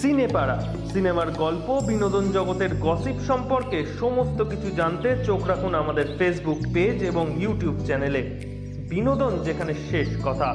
সিনেপাড়া। সিনেমার গল্প, বিনোদন জগতের গসিপ সম্পর্কে সমস্ত কিছু জানতে চোখ রাখুন আমাদের ফেসবুক পেজ এবং ইউটিউব চ্যানেলে বিনোদন যেখানে শেষ কথা।